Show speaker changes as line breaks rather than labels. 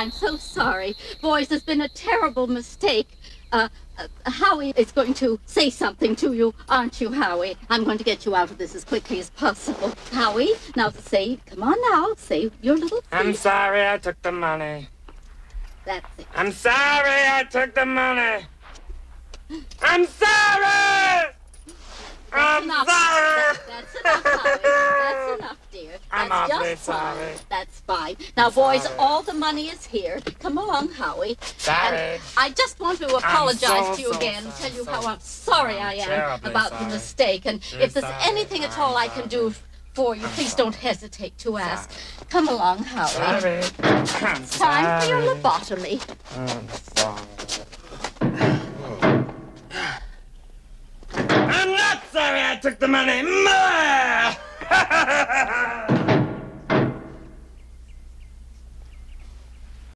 I'm so sorry. Boys, there's been a terrible mistake. Uh, uh, Howie is going to say something to you, aren't you, Howie? I'm going to get you out of this as quickly as possible. Howie, now say, come on now, say your little
I'm sorry I took the money.
That's it.
I'm sorry I took the money. I'm sorry! I'm
enough.
sorry!
That- that's enough, Howie. That's enough, dear.
I'm
That's
awfully
just fine.
sorry.
That's fine. Now, boys, all the money is here. Come along, Howie.
Sorry.
And I just want to apologize
so,
to you
so
again and
sorry,
tell you
so-
how I'm sorry I am about the
sorry.
mistake. And
You're
if there's
sorry.
anything at all I can do for you, please don't hesitate to ask. Come along, Howie.
Sorry. I'm
Time for your lobotomy.
I'm sorry. I'm not sorry I took the money. More!